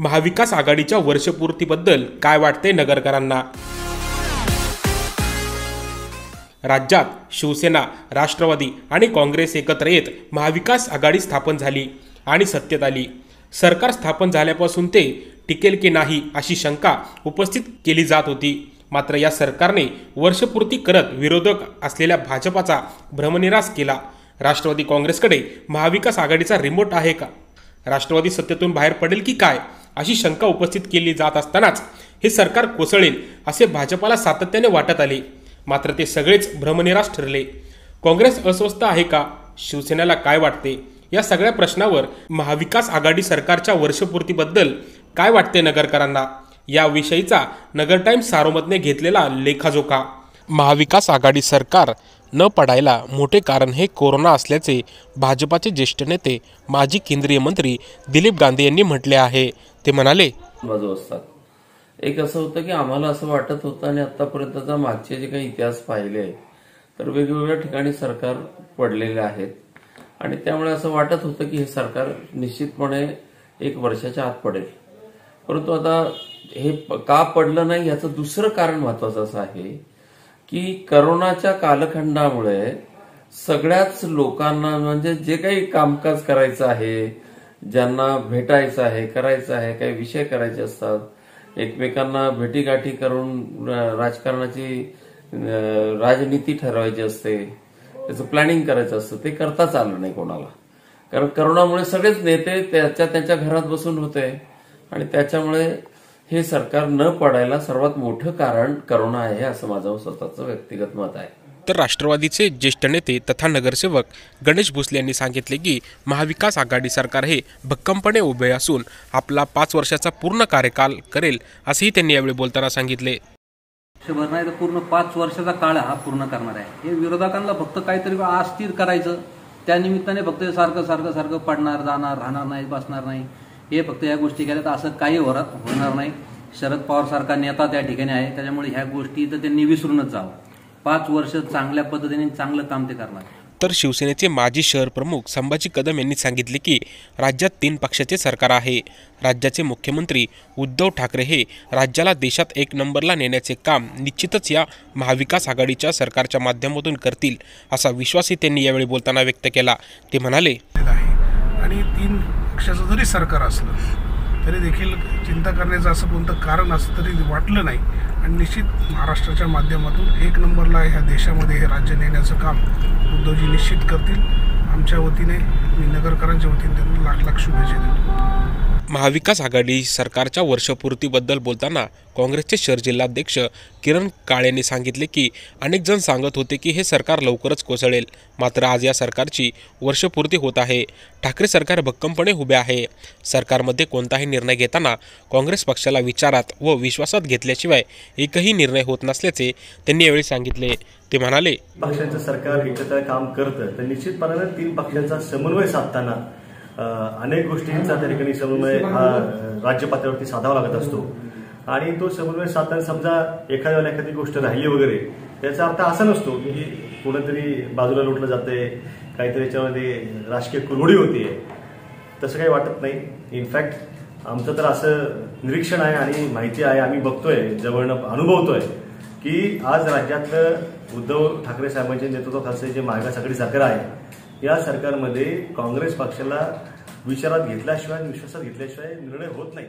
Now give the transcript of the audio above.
महाविकास आघाडीच्या वर्षपूर्तीबद्दल काय वाटते नगरकरांना? राज्यात शिवसेना राष्ट्रवादी आणि काँग्रेस एकत्र येत महाविकास आघाडी स्थापन झाली आणि सत्तेत आली. सरकार स्थापन झाल्यापासून ते टिकेल की नाही अशी शंका उपस्थित केली जात होती. मात्र या सरकारने वर्षपूर्ती करत विरोधक असलेल्या भाजपाचा भ्रमनिरास केला. राष्ट्रवादी काँग्रेसकडे महाविकास आघाडीचा रिमोट आहे का? राष्ट्रवादी सत्तेतून बाहेर पडेल की काय? अशी शंका उपस्थित केली जात असतानाच हे सरकार कोसळेल असे भाजपाला सातत्याने वाटत आले. मात्र ते सगळेच भ्रमनिराश ठरले. काँग्रेस अस्वस्थ आहे का? शिवसेनेला काय वाटते? या सगळ्या प्रश्नावर महाविकास आघाडी सरकारच्या वर्षपूर्तीबद्दल काय वाटते नगरकरांना? याविषयीचा नगर टाइम्स सारोमतने घेतलेला लेखाजोखा महाविकास आघाडी सरकार न पडायला मोठे कारण हे कोरोना असल्याचे भाजपाचे ज्येष्ठ नेते माजी केंद्रीय मंत्री दिलीप गांधी यांनी म्हटले आहे. ते म्हणाले बाजू असतात एक असं होतं की आम्हाला असं वाटत होतं आणि आतापर्यंतचा मागचे जे काही इतिहास पाहिले तर वेगवेगळ्या ठिकाणी सरकार पडलेले आहेत. आणि त्यामुळे असं वाटत होतं की हे सरकार निश्चितपणे एक वर्षाच्या आत पडेल. परंतु आता हे का पडलं नाही याचं दुसरं कारण महत्वाचं असं आहे की करोनाच्या कालखंडामुळे सगळ्याच लोकांना म्हणजे जे काही कामकाज करायचं आहे ज्यांना भेटायचं आहे करायचं आहे काही विषय करायचे असतात एकमेकांना भेटीगाठी करून राजकारणाची राजनीती ठरवायची असते त्याचं प्लॅनिंग करायचं असतं ते करताच आलं नाही कोणाला. कारण करोनामुळे सगळेच नेते त्याच्या त्यांच्या घरात बसून होते आणि त्याच्यामुळे हे सरकार न पडायला सर्वात मोठं कारण करोना आहे असं माझं स्वतःचं व्यक्तिगत मत आहे. तर राष्ट्रवादीचे ज्येष्ठ नेते तथा नगरसेवक गणेश भोसले यांनी सांगितले की महाविकास आघाडी सरकार हे भक्कमपणे उभे असून आपला पाच वर्षाचा पूर्ण कार्यकाल करेल असेही त्यांनी यावेळी बोलताना सांगितले. वर्षभर नाही तर पूर्ण पाच वर्षाचा काळ हा पूर्ण करणार आहे. हे विरोधकांना फक्त काहीतरी अस्थिर करायचं त्या निमित्ताने फक्त सारखं सारखं सारखं पडणार जाणार राहणार नाही बसणार नाही. हे फक्त या गोष्टी केल्या तर असं काही होणार नाही. शरद पवार सारखा नेता त्या ठिकाणी आहे त्याच्यामुळे ह्या गोष्टी तर त्यांनी विसरूनच जावं. पाच वर्ष चांगल्या पद्धतीने चांगलं काम ते करणार. तर शिवसेनेचे माजी शहर प्रमुख संभाजी कदम यांनी सांगितले की राज्यात तीन पक्षाचे सरकार आहे. राज्याचे मुख्यमंत्री उद्धव ठाकरे हे राज्याला देशात एक नंबरला नेण्याचे काम निश्चितच या महाविकास आघाडीच्या सरकारच्या माध्यमातून करतील असा विश्वासही त्यांनी यावेळी बोलताना व्यक्त केला. ते म्हणाले आणि तीन पक्षाचं जरी सरकार असलं तरी देखील चिंता करण्याचं असं कोणतं कारण असं तरी वाटलं नाही. आणि निश्चित महाराष्ट्राच्या माध्यमातून एक नंबरला ह्या देशामध्ये हे राज्य नेण्याचं काम उद्धवजी निश्चित करतील. आमच्या वतीने मी नगरकरांच्या वतीने त्यांना लाख लाख शुभेच्छा देतो. महाविकास आघाडी सरकारच्या वर्षपूर्तीबद्दल बोलताना काँग्रेसचे शहर जिल्हाध्यक्ष किरण काळेंनी सांगितले की अनेक जण सांगत होते की हे सरकार लवकरच कोसळेल. मात्र आज या सरकारची वर्षपूर्ती होत आहे. ठाकरे सरकार भक्कमपणे उभे आहे. सरकारमध्ये कोणताही निर्णय घेताना काँग्रेस पक्षाला विचारात व विश्वासात घेतल्याशिवाय एकही निर्णय होत नसल्याचे त्यांनी यावेळी सांगितले. ते म्हणाले पक्षांचं सरकार एकत्र काम करतं तर निश्चितपणानं तीन पक्षांचा समन्वय साधताना अनेक गोष्टींचा त्या ठिकाणी समन्वय हा राज्य पातळीवरती साधावा लागत असतो. आणि तो समन्वय साधताना समजा एखाद्या वेळेला एखादी गोष्ट राहिली वगैरे त्याचा अर्थ असा नसतो की कुणीतरी बाजूला लोटलं जाते काहीतरी याच्यामध्ये राजकीय कुरघोडी होती तसं काही वाटत नाही. इनफॅक्ट आमचं तर असं निरीक्षण आहे आणि माहिती आहे आम्ही बघतोय जवळनं अनुभवतोय की आज राज्यातलं उद्धव ठाकरे साहेबांच्या नेतृत्वाखालचं जे महाविकास आघाडी सरकार आहे या सरकारमध्ये काँग्रेस पक्षाला विचारात घेतल्याशिवाय विश्वासात घेतल्याशिवाय निर्णय होत नाही.